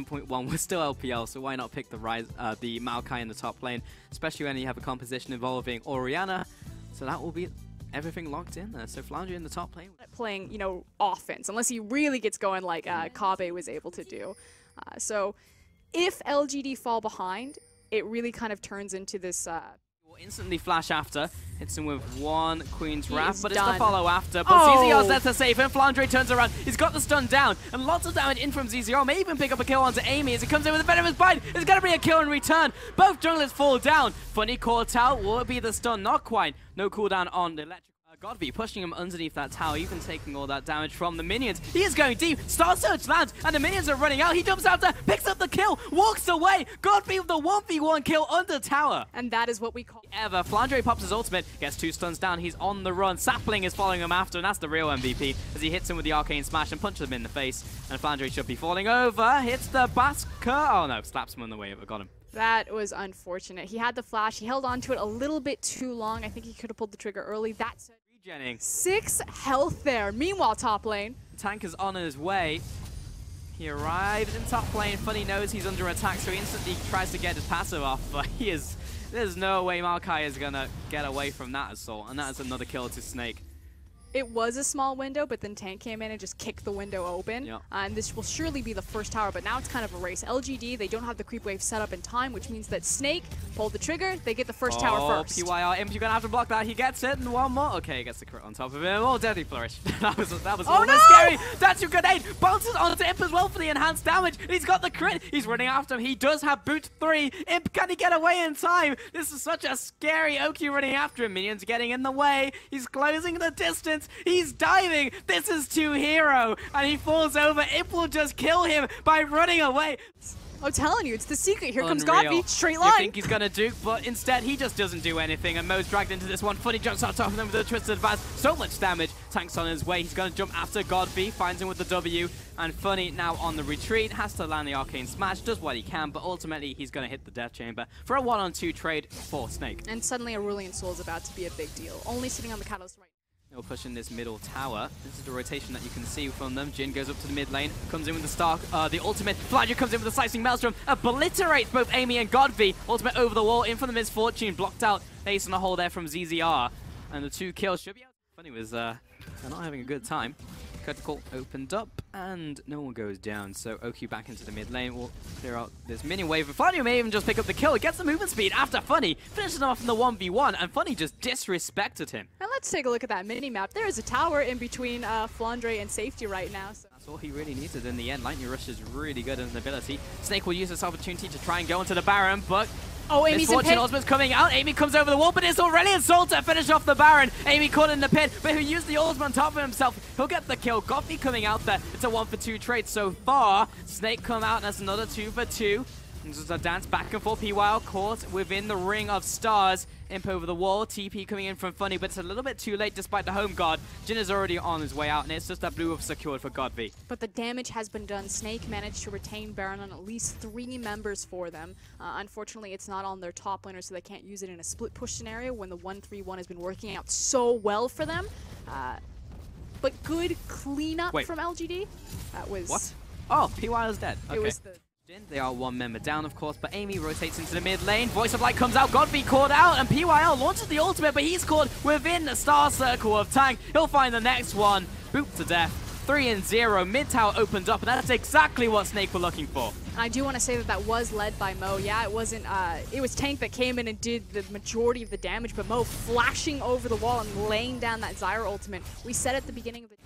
7.1, we're still LPL, so why not pick the rise, uh, the Maokai in the top lane, especially when you have a composition involving Orianna. So that will be everything locked in there. So Flandre in the top lane. playing, you know, offense, unless he really gets going like uh, Kabe was able to do. Uh, so if LGD fall behind, it really kind of turns into this. Uh, instantly flash after, hits him with one Queen's Wrath, but it's done. the follow after. But Oh. ZZR's there to save him. Flandre turns around, he's got the stun down, and lots of damage in from ZZR. May even pick up a kill onto Amy as he comes in with a Venomous Bite. It's going to be a kill in return. Both junglers fall down. Funny caught out, will it be the stun? Not quite. No cooldown on the electric. Uh, GodV pushing him underneath that tower, even taking all that damage from the minions. He is going deep. Star Search lands, and the minions are running out. He jumps out there, picks up the kill, walks away. GodV with the 1v1 kill under tower and that is what we call. ever. Flandre pops his ultimate, gets two stuns down, he's on the run. Sapling is following him after, and that's the real MVP as he hits him with the arcane smash and punches him in the face. And Flandre should be falling over, hits the Basker. Oh no, slaps him on the way over, got him. That was unfortunate. He had the flash. He held on to it a little bit too long. I think he could have pulled the trigger early. That's Regenning. Six health there. Meanwhile, top lane. Tank is on his way. He arrives in top lane. Funny knows he's under attack, so he instantly tries to get his passive off, but he is. There's no way Maokai is gonna get away from that assault, and that is another kill to Snake. It was a small window, but then Tank came in and just kicked the window open. Yeah. Uh, and this will surely be the first tower, but now it's kind of a race. LGD, they don't have the creep wave set up in time, which means that Snake pulled the trigger, they get the first tower Oh, first. PYL Imp, you're gonna have to block that. He gets it, and one more. Okay, he gets the crit on top of him. Oh, Deadly Flourish. that was that was Oh, no! scary. That's your grenade. Bounces onto Imp as well for the enhanced damage. He's got the crit. He's running after him. He does have boot three. Imp, can he get away in time? This is such a scary Oki running after him. Minions getting in the way. He's closing the distance. He's diving. This is too hero, and he falls over. Imp will just kill him by running away. I'm telling you, it's the secret. Here comes Unreal. GodV, straight You line. think he's gonna duke, but instead he just doesn't do anything. And Mo's dragged into this one. Funny jumps on top of him with a twisted advance. So much damage. Tank's on his way. He's gonna jump after GodV, finds him with the W. And Funny now on the retreat, has to land the arcane smash, does what he can, but ultimately he's gonna hit the death chamber for a one-on-two trade for Snake. and suddenly Aurelion Sol is about to be a big deal. Only sitting on the catalyst right They'll push in this middle tower. This is the rotation that you can see from them. Jhin goes up to the mid lane, comes in with the Stark, uh, the ultimate. Flandre comes in with the slicing maelstrom, obliterates both Amy and GodV. Ultimate over the wall, in for the misfortune, blocked out. Ace on a hole there from ZZR. And the two kills should be out. Funny was uh, they're not having a good time. Critical opened up, and no one goes down. So Oki back into the mid lane will clear out this mini wave. And Funny may even just pick up the kill. Gets the movement speed after Funny. Finishes him off in the 1v1, and Funny just disrespected him. Let's take a look at that mini map. There is a tower in between uh, Flandre and safety right now. So. That's all he really needed in the end. Lightning Rush is really good as an ability. Snake will use this opportunity to try and go into the Baron, but Oh, Amy's in Misfortune pit. Ultimate's coming out. Amy comes over the wall, but it's already Assault to finish off the Baron. Amy caught in the pit, but he used the ultimate on top of himself. He'll get the kill. GodV coming out there. It's a one for two trade so far. Snake come out, and that's another two for two. And just a dance back and forth. PYL caught within the ring of stars. Imp over the wall. TP coming in from Funny, but it's a little bit too late despite the home guard. Jhin is already on his way out, and it's just that blue of secured for GodV. But the damage has been done. Snake managed to retain Baron on at least three members for them. Uh, unfortunately, it's not on their top laner, so they can't use it in a split push scenario when the 1-3-1 has been working out so well for them. Uh, but good cleanup Wait. from LGD. That was... What? Oh, PYL is dead. It was the... They are one member down, of course, but Amy rotates into the mid lane. Voice of Light comes out, GodV caught out, and PYL launches the ultimate, but he's caught within the star circle of Tank. He'll find the next one. Boop to death. 3 and 0. Mid tower opened up, and that's exactly what Snake were looking for. And I do want to say that that was led by Mo. Yeah, it wasn't. Uh, it was Tank that came in and did the majority of the damage, but Mo flashing over the wall and laying down that Zyra ultimate. We said at the beginning of the.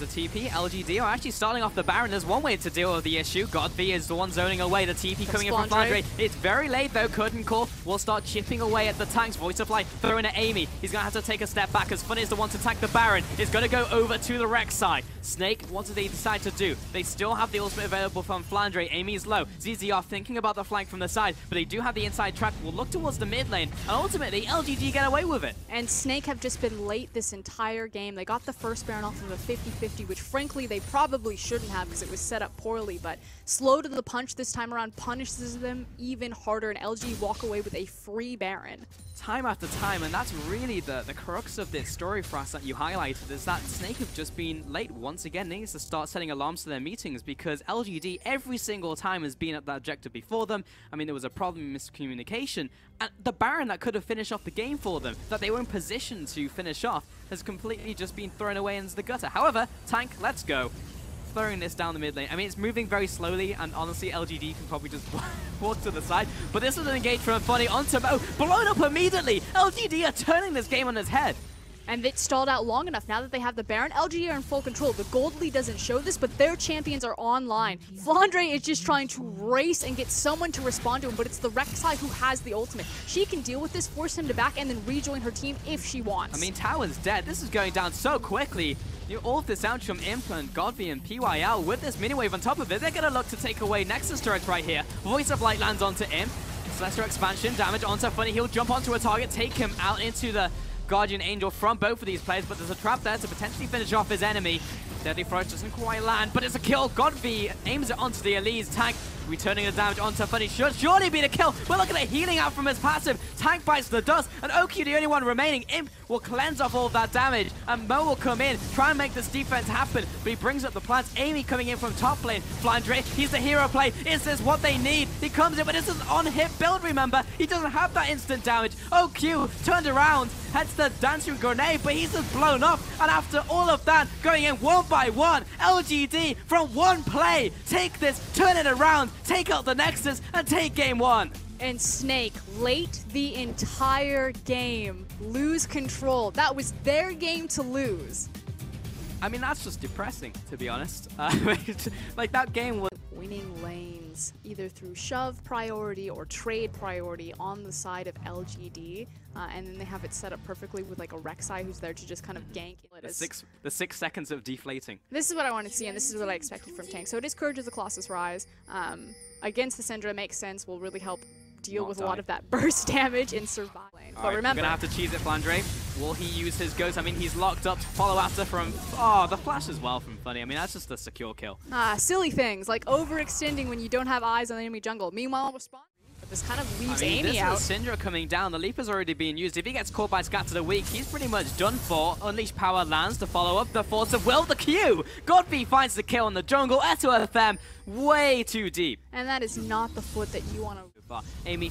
The TP. LGD are actually starting off the Baron. There's one way to deal with the issue. GodV is the one zoning away. The TP coming in from Flandre. It's very late though. Curtain Call will start chipping away at the tanks. Voice of Light throwing at Amy. He's going to have to take a step back as Funny is the one to attack the Baron. He's going to go over to the Rex side. Snake, what do they decide to do? They still have the ultimate available from Flandre. Amy's low. ZZR thinking about the flank from the side, but they do have the inside track. Will look towards the mid lane, and ultimately LGD get away with it. And Snake have just been late this entire game. They got the first Baron off of a 50-50 50, which frankly they probably shouldn't have because it was set up poorly, but slow to the punch this time around punishes them even harder, and LG walk away with a free Baron. Time after time, and that's really the, the crux of this story for us that you highlighted, is that Snake have just been late once again. They need to start setting alarms to their meetings because LGD every single time has been at that objective before them. I mean, there was a problem in miscommunication, the Baron that could have finished off the game for them, that they were in position to finish off, has completely just been thrown away into the gutter. However, Tank, let's go throwing this down the mid lane. I mean, it's moving very slowly, and honestly, LGD can probably just walk to the side. But this is an engage from Funny onto Mo, blown up immediately. LGD are turning this game on its head. And it stalled out long enough. Now that they have the Baron, LG are in full control. The Gold League doesn't show this, but their champions are online. Flandre is just trying to race and get someone to respond to him, but it's the Rek'Sai who has the ultimate. She can deal with this, force him to back, and then rejoin her team if she wants. I mean, Tower's dead. This is going down so quickly. You all of this out from Implant, GodV, and PYL with this mini wave on top of it. They're going to look to take away Nexus turrets right here. Voice of Light lands onto Imp. Celestial expansion, damage onto Funny. He'll jump onto a target, take him out into the Guardian Angel from both of these players, but there's a trap there to potentially finish off his enemy. Deadly Frost doesn't quite land, but it's a kill. GodV aims it onto the Elise tank, returning the damage onto Funny. Should surely be the kill. But look at it healing out from his passive. Tank bites the dust, and OQ, the only one remaining. Imp will cleanse off all of that damage, and Mo will come in, try and make this defense happen, but he brings up the plants. Amy coming in from top lane. Flandre, he's the hero play. Is this what they need? He comes in, but this is an on-hit build, remember? He doesn't have that instant damage. OQ turned around, heads the dancing grenade, but he's just blown up. And after all of that, going in one by one, LGD from one play, take this, turn it around, take out the Nexus, and take game one. And Snake, late the entire game, lose control. That was their game to lose. I mean, that's just depressing, to be honest. Uh, like, that game was... Winning lanes, either through shove priority or trade priority on the side of LGD, uh, and then they have it set up perfectly with like a Rek'Sai who's there to just kind of gank. The six, the six seconds of deflating. This is what I want to see, and this is what I expected from Tank. So it is Courage of the Colossus Rise. Um, against the Syndra makes sense, will really help deal Not with a lot of that burst damage in survival. But right, remember, we're gonna have to cheese it, Flandre. Will he use his ghost? I mean, he's locked up to follow after from. Oh, the flash as well from Funny. I mean, that's just a secure kill. Ah, silly things like overextending when you don't have eyes on the enemy jungle. Meanwhile, response. This kind of leaves I mean, Amy this out. Syndra coming down. The leap is already being used. If he gets caught by Scatter the Weak, he's pretty much done for. Unleash Power lands to follow up the force of Will the Q. GodV finds the kill in the jungle. SOFM way too deep. And that is not the foot that you want to... Amy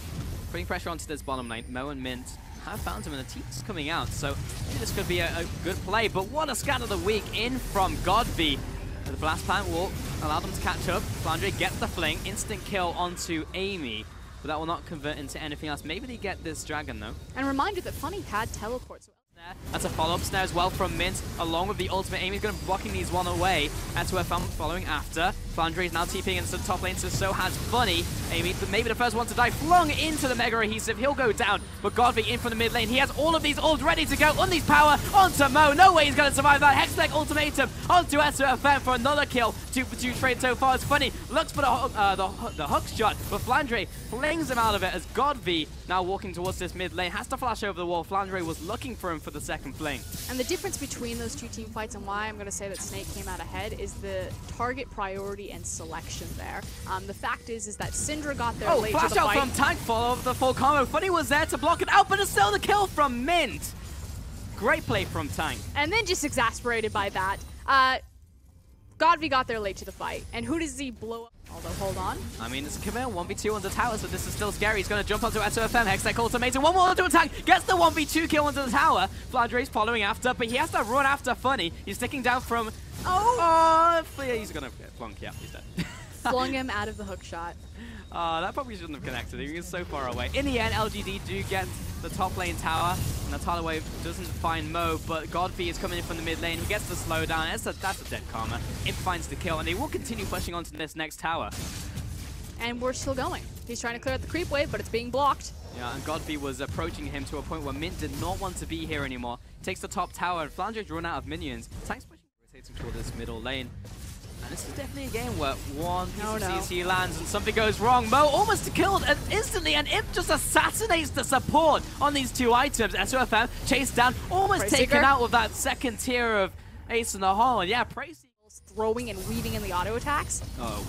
putting pressure onto this bottom lane. Mo and Mint have found him and the team's coming out. So this could be a, a good play. But what a Scatter the Weak in from GodV. The Blast Plant will allow them to catch up. Flandre gets the fling. Instant kill onto Amy but that will not convert into anything else. Maybe they get this dragon, though. And reminder that Funny had teleports. That's a follow-up snare as well from Mint, along with the ultimate. Amy's going to be blocking these one away. That's where Fam following after. Flandre is now TPing into the top lane, so so has Funny. Amy, maybe the first one to die, flung into the Mega Adhesive. He'll go down, but GodV in from the mid lane. He has all of these orbs ready to go. Unleash power onto Mo. No way he's going to survive that. Hextech ultimatum onto SOFM for another kill. Two for two trade so far. It's Funny looks for the, uh, the, the hook shot, but Flandre flings him out of it as GodV now walking towards this mid lane. Has to flash over the wall. Flandre was looking for him for the second fling. And the difference between those two team fights and why I'm going to say that Snake came out ahead is the target priority and selection there. Um, the fact is, is that Syndra got there oh, late flash to the out fight. from Tank, follow up the full combo. Funny was there to block it out, but it's still the kill from Mint. Great play from Tank. And then just exasperated by that. Uh, GodV got there late to the fight. And who does he blow up? Although, hold on. I mean, it's a command 1v2 on the tower, so this is still scary. He's going to jump onto SOFM. Hextech ultimatum. One more to attack. Gets the 1v2 kill onto the tower. Flandre's following after, but he has to run after Funny. He's sticking down from... Oh! oh he's going to flunk. Yeah, he's dead. Flung him out of the hook shot. Uh, that probably shouldn't have connected. He was so far away. In the end, LGD do get the top lane tower, and the tidal wave doesn't find Mo, but GodV is coming in from the mid lane. He gets the slowdown. That's a, that's a dead karma. It finds the kill, and they will continue pushing onto this next tower. And we're still going. He's trying to clear out the creep wave, but it's being blocked. Yeah, and GodV was approaching him to a point where Mint did not want to be here anymore. Takes the top tower, and Flandre's run out of minions. Tank's pushing, rotating toward this middle lane. And this is definitely a game where one piece no, of no. CC lands and something goes wrong. Mo almost killed and instantly, and Imp just assassinates the support on these two items. SOFM chased down, almost taken out with that second tier of ace in the hole. And yeah, Praise throwing and weaving in the auto attacks. Oh.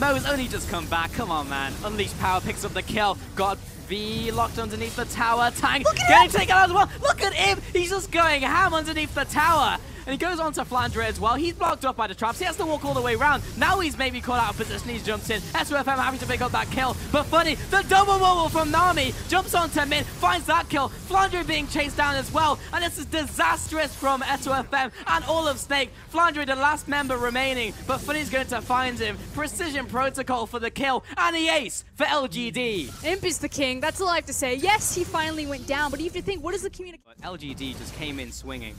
Mo's only just come back. Come on, man. Unleash Power picks up the kill. Got V locked underneath the tower. Tank getting taken out as well. Look at him. He's just going ham underneath the tower. And he goes on to Flandre as well. He's blocked up by the traps. He has to walk all the way around. Now he's maybe caught out of position. He's jumped in. SOFM having to pick up that kill. But funny, the double wobble from Nami jumps onto Mint, finds that kill. Flandre being chased down as well. And this is disastrous from SOFM and all of Snake. Flandre, the last member remaining. But Funny's going to find him. Precision protocol for the kill. And the ace for LGD. Imp is the king. That's all I have to say. Yes, he finally went down. But you have to think, what is the communication? LGD just came in swinging.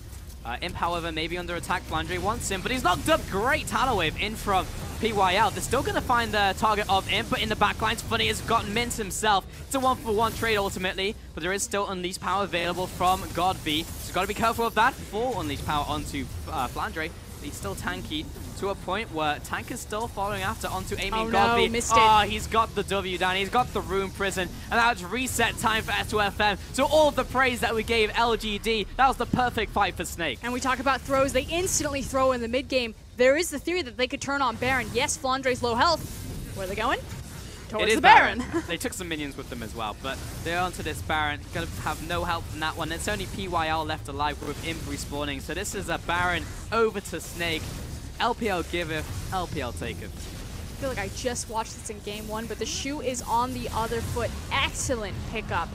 Uh, Imp, however, maybe under attack. Flandre wants him, but he's knocked up. Great Tidal Wave in from PYL. They're still going to find the target of Imp, but in the backlines, Funny has gotten Mint himself. It's a one-for-one -one trade ultimately, but there is still Unleashed Power available from GodV. So got to be careful of that. Full Unleashed Power onto uh, Flandre. He's still tanky to a point where Tank is still following after onto Amy oh, GodV. No, missed oh, it. Ah, he's got the W down. He's got the room Prison. And that's reset time for SOFM. So all the praise that we gave LGD, that was the perfect fight for Snake. And we talk about throws. They instantly throw in the mid game. There is the theory that they could turn on Baron. Yes, Flandre's low health. Where are they going? Towards the Baron. Baron. they took some minions with them as well, but they're onto this Baron. Gonna have no help from that one. It's only PYL left alive with Imp respawning. So this is a Baron over to Snake. LPL giveth, LPL taketh. I feel like I just watched this in game one, but the shoe is on the other foot. Excellent pickup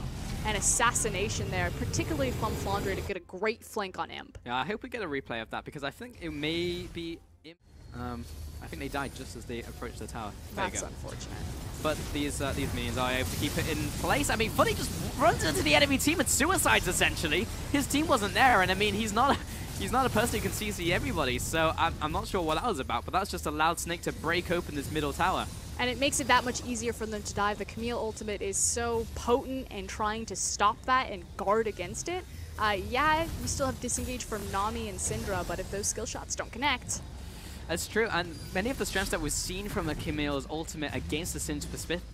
and assassination there, particularly from Flandre to get a great flank on Imp. Yeah, I hope we get a replay of that because I think it may be. Um, I think they died just as they approached the tower. There That's unfortunate. But these uh, these minions are able to keep it in place. I mean, Funny just runs into the enemy team and suicides essentially. His team wasn't there, and I mean, he's not he's not a person who can CC everybody, so I'm, I'm not sure what that was about, but that's just allowed Snake to break open this middle tower. And it makes it that much easier for them to dive. The Camille ultimate is so potent and trying to stop that and guard against it. Uh, yeah, you still have disengage from Nami and Syndra, but if those skill shots don't connect, that's true, and many of the strengths that we've seen from the Camille's ultimate against the Sin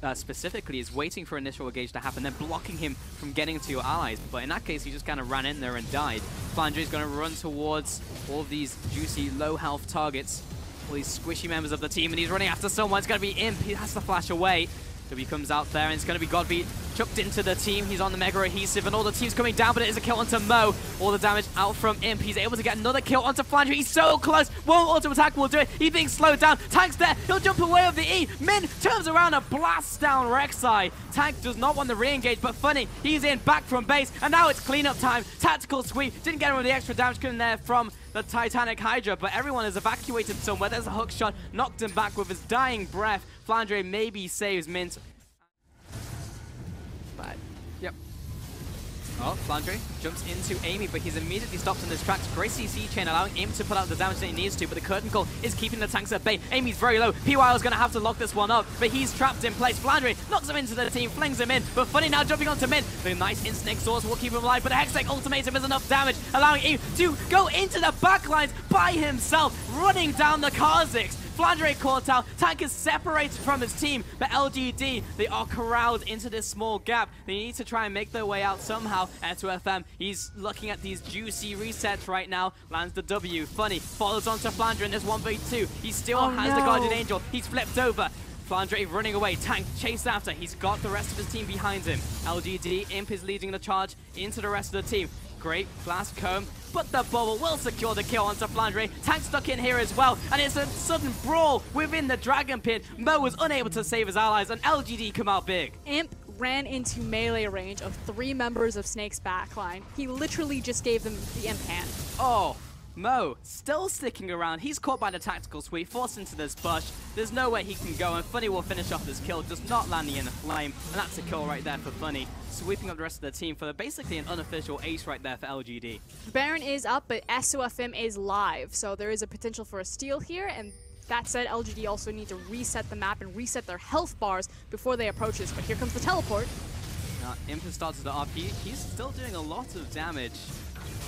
uh, specifically is waiting for initial engage to happen, then blocking him from getting to your allies. But in that case, he just kind of ran in there and died. Is going to run towards all these juicy, low health targets, all these squishy members of the team, and he's running after someone. It's going to be Imp. He has to flash away. W comes out there, and it's going to be GodV chucked into the team. He's on the Mega Adhesive, and all the team's coming down, but it is a kill onto Mo. All the damage out from Imp. He's able to get another kill onto Flandre. He's so close. Won't auto attack will do it. He's being slowed down. Tank's there. He'll jump away of the E. Mint turns around and blasts down Rek'Sai. Tank does not want the re-engage, but funny, he's in back from base, and now it's cleanup time. Tactical sweep. Didn't get him with the extra damage coming there from the Titanic Hydra, but everyone is evacuated somewhere. There's a hook shot, knocked him back with his dying breath. Flandre maybe saves Mint Oh, Flandre jumps into Amy, but he's immediately stopped in his tracks. Great CC chain allowing him to put out the damage that he needs to, but the Curtain Call is keeping the tanks at bay. Amy's very low. PYL is going to have to lock this one up, but he's trapped in place. Flandre knocks him into the team, flings him in, but Funny now jumping onto Mint. The nice instinct source will keep him alive, but a Hextech ultimatum is enough damage, allowing him to go into the backlines by himself, running down the Kha'Zix. Flandre caught out. Tank is separated from his team, but LGD, they are corralled into this small gap. They need to try and make their way out somehow. SOFM, he's looking at these juicy resets right now. Lands the W. Funny, follows on to Flandre in this 1v2. He still oh, has no. the Guardian Angel. He's flipped over. Flandre running away. Tank chased after. He's got the rest of his team behind him. LGD, Imp is leading the charge into the rest of the team. Great blast comb, but the bubble will secure the kill onto Flandre. Tank stuck in here as well, and it's a sudden brawl within the Dragon Pit. Mo was unable to save his allies, and LGD come out big. Imp ran into melee range of three members of Snake's backline. He literally just gave them the imp hand. Oh, Mo, still sticking around. He's caught by the tactical sweep, forced into this bush. There's no way he can go, and Funny will finish off this kill, just not landing in the flame. And that's a kill right there for Funny, sweeping up the rest of the team for basically an unofficial ace right there for LGD. Baron is up, but SOFM is live, so there is a potential for a steal here, and that said, LGD also need to reset the map and reset their health bars before they approach this, but here comes the teleport. Uh, now, Imp starts the RP. He's still doing a lot of damage.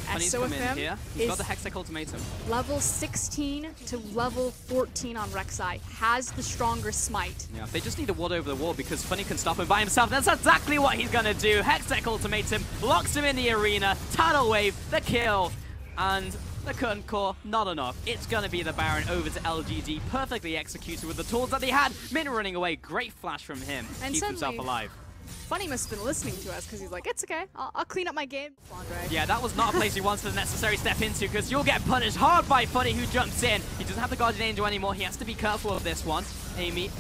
Uh, SOFM here. He's got the Hextech Ultimatum. Level 16 to level 14 on Rek'Sai has the stronger smite. Yeah, they just need to ward over the wall because Funny can stop him by himself. That's exactly what he's going to do. Hextech Ultimatum locks him in the arena. Tidal Wave, the kill. And the curtain core, not enough. It's going to be the Baron over to LGD, perfectly executed with the tools that he had. Mint running away, great flash from him. And Keep himself alive. Funny must have been listening to us because he's like, it's okay, I'll, I'll clean up my game. Yeah, that was not a place he wants to necessarily step into because you'll get punished hard by Funny who jumps in. He doesn't have the Guardian Angel anymore. He has to be careful of this one. Amy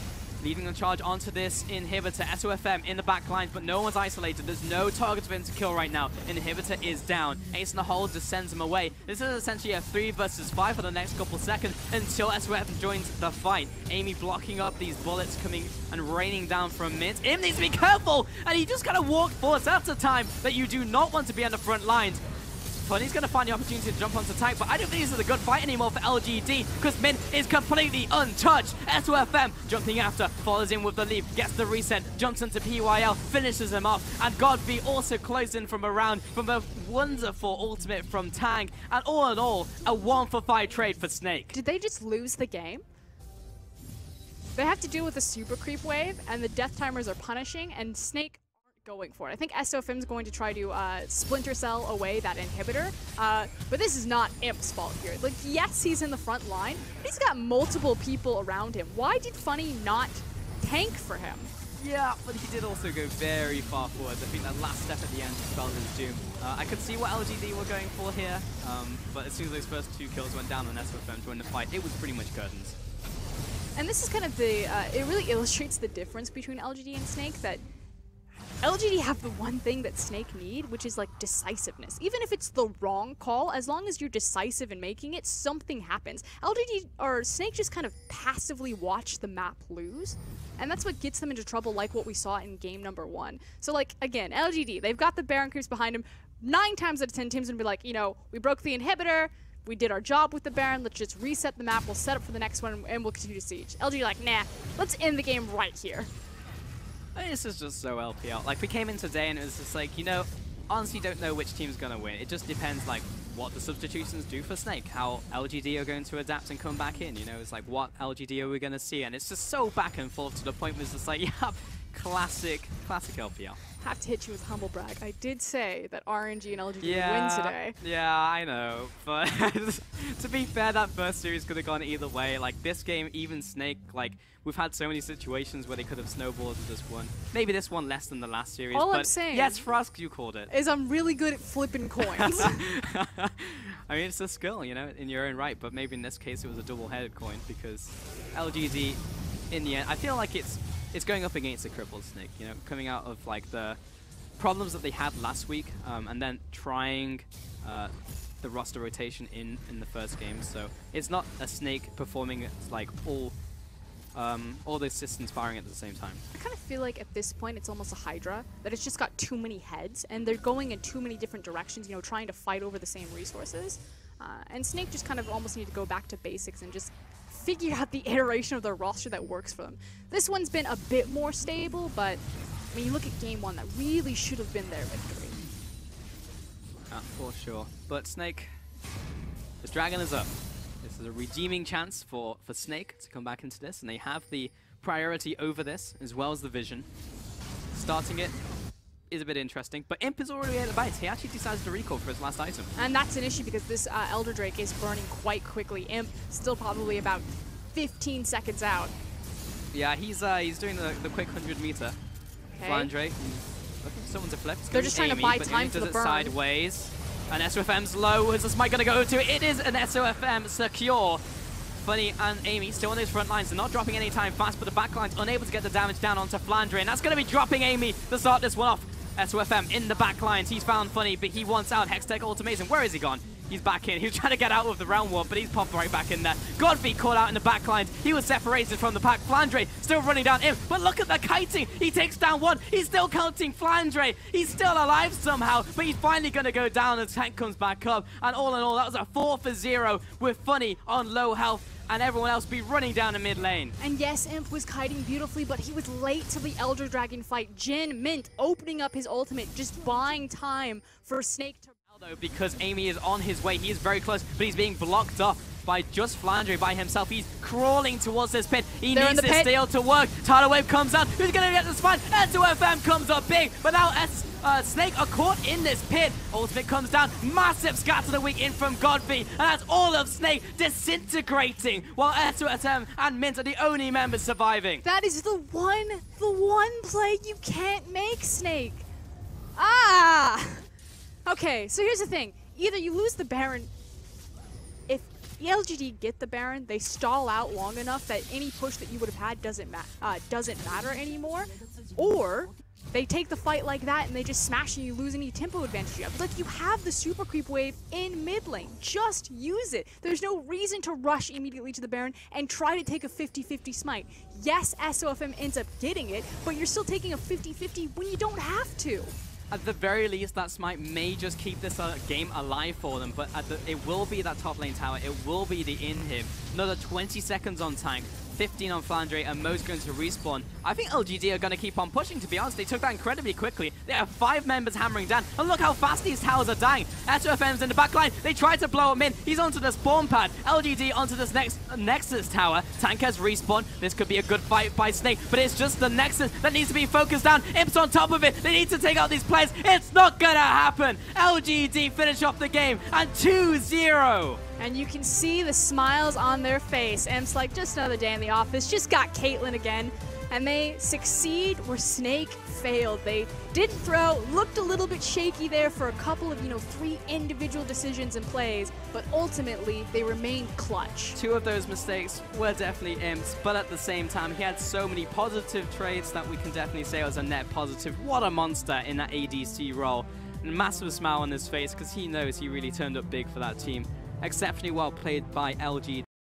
leading the charge onto this inhibitor. SOFM in the back lines, but no one's isolated. There's no target for him to kill right now. Inhibitor is down. Ace in the hole just sends him away. This is essentially a 3 versus 5 for the next couple seconds until SOFM joins the fight. Amy blocking up these bullets coming and raining down from Mint. Imp needs to be careful! And he just kind of walked forward. That's a time that you do not want to be on the front lines. Funny's going to find the opportunity to jump onto tank, but I don't think this is a good fight anymore for LGD because Mint is completely untouched. SOFM jumping after, follows in with the leap, gets the reset, jumps into PYL, finishes him off, and GodV also closed in from around from a wonderful ultimate from Tank, and all in all, a one for five trade for Snake. Did they just lose the game? They have to deal with the super creep wave, and the death timers are punishing, and Snake going for it. I think SOFM's going to try to uh, splinter cell away that inhibitor, uh, but this is not Imp's fault here. Like, yes, he's in the front line, but he's got multiple people around him. Why did Funny not tank for him? Yeah, but he did also go very far forward. I think that last step at the end spelled his doom. Uh, I could see what LGD were going for here, um, but as soon as those first two kills went down and SOFM joined the fight, it was pretty much curtains. And this is kind of the, uh, it really illustrates the difference between LGD and Snake that LGD have the one thing that Snake need, which is like decisiveness. Even if it's the wrong call, as long as you're decisive in making it, something happens. LGD or Snake just kind of passively watch the map lose. And that's what gets them into trouble, like what we saw in game number one. So, like, again, LGD, they've got the Baron creeps behind them. Nine times out of ten, teams gonna be like, you know, we broke the inhibitor, we did our job with the Baron, let's just reset the map, we'll set up for the next one, and we'll continue to siege. LG like, nah, let's end the game right here. This is just so LPL. Like, we came in today and it was just like, you know, honestly don't know which team's going to win. It just depends, like, what the substitutions do for Snake, how LGD are going to adapt and come back in, you know? It's like, what LGD are we going to see? And it's just so back and forth to the point where it's just like, yeah, classic, classic LPL. Have to hit you with humble brag. I did say that RNG and LGD Yeah, win today. yeah, I know, but to be fair, that first series could have gone either way. Like this game, even Snake, like we've had so many situations where they could have snowballed and just won. Maybe this one less than the last series. All I'm but saying- yes, Frost, you called it. Is I'm really good at flipping coins. I mean, it's a skill, you know, in your own right, but maybe in this case it was a double-headed coin because LGD, in the end, I feel like it's it's going up against a crippled Snake, you know, coming out of like the problems that they had last week, um, and then trying uh, the roster rotation in in the first game. So it's not a Snake performing like all um, all those systems firing at the same time. I kind of feel like at this point it's almost a Hydra, that it's just got too many heads and they're going in too many different directions, you know, trying to fight over the same resources. Uh, and Snake just kind of almost need to go back to basics and just figure out the iteration of their roster that works for them. This one's been a bit more stable, but when you look at game one, that really should have been their victory. Uh, for sure. But Snake, this dragon is up. This is a redeeming chance for, for Snake to come back into this, and they have the priority over this, as well as the vision. Starting it is a bit interesting, but Imp is already at the bites. He actually decides to recall for his last item. And that's an issue because this uh, Elder Drake is burning quite quickly. Imp still probably about 15 seconds out. Yeah, he's uh, he's doing the, the quick 100 meter. Okay. Flandre, he's looking for someone to flip. They're just be trying to Amy, buy but time Amy for does it sideways. And SOFM's low. Is this Mike going to go to? It is an SOFM secure. Funny and Amy still on those front lines. They're not dropping any time fast, but the back line's unable to get the damage down onto Flandre. And that's going to be dropping Amy to start this one off. SOFM in the back lines. He's found Funny, but he wants out. Hextech Ultimatum. Where is he gone? He's back in. He was trying to get out of the round one, but he's popped right back in there. GodV caught out in the back lines. He was separated from the pack. Flandre still running down him, but look at the kiting. He takes down one. He's still counting Flandre. He's still alive somehow, but he's finally going to go down as tank comes back up. And all in all, that was a 4 for 0 with Funny on low health and everyone else be running down the mid lane. And yes, Imp was kiting beautifully, but he was late to the Elder Dragon fight. Jhin Mint opening up his ultimate, just buying time for Snake to. Though because Amy is on his way. He is very close, but he's being blocked off by just Flandre by himself. He's crawling towards this pit. He They're needs the this pit. steal to work. Tidal Wave comes out. Who's going to get the spine? SOFM comes up big, but now S uh, Snake are caught in this pit. Ultimate comes down, massive scatter the weak in from GodV, and that's all of Snake disintegrating, while SOFM and Mint are the only members surviving. That is the one, the one play you can't make, Snake. Ah! Okay, so here's the thing. Either you lose the Baron if the LGD get the Baron, they stall out long enough that any push that you would have had doesn't ma uh, doesn't matter anymore, or they take the fight like that and they just smash and you lose any tempo advantage you have. Like you have the super creep wave in mid lane. Just use it. There's no reason to rush immediately to the Baron and try to take a 50-50 smite. Yes, SOFM ends up getting it, but you're still taking a 50-50 when you don't have to. At the very least, that Smite may just keep this uh, game alive for them, but the, it will be that top lane tower, it will be the inhib. Another 20 seconds on tank, 15 on Flandre, and Mo's going to respawn. I think LGD are going to keep on pushing, to be honest. They took that incredibly quickly. They have five members hammering down, and look how fast these towers are dying. SOFM's in the back line. They try to blow him in. He's onto the spawn pad. LGD onto this next uh, Nexus tower. Tank has respawn. This could be a good fight by Snake, but it's just the Nexus that needs to be focused down. Imps on top of it. They need to take out these players. It's not going to happen. LGD finish off the game, and 2-0. And you can see the smiles on their face. Imp's like, just another day in the office, just got Caitlyn again. And they succeed where Snake failed. They didn't throw, looked a little bit shaky there for a couple of, you know, three individual decisions and plays, but ultimately they remained clutch. Two of those mistakes were definitely Imps, but at the same time, he had so many positive traits that we can definitely say was a net positive. What a monster in that ADC role. And massive smile on his face because he knows he really turned up big for that team. Exceptionally well played by LGD.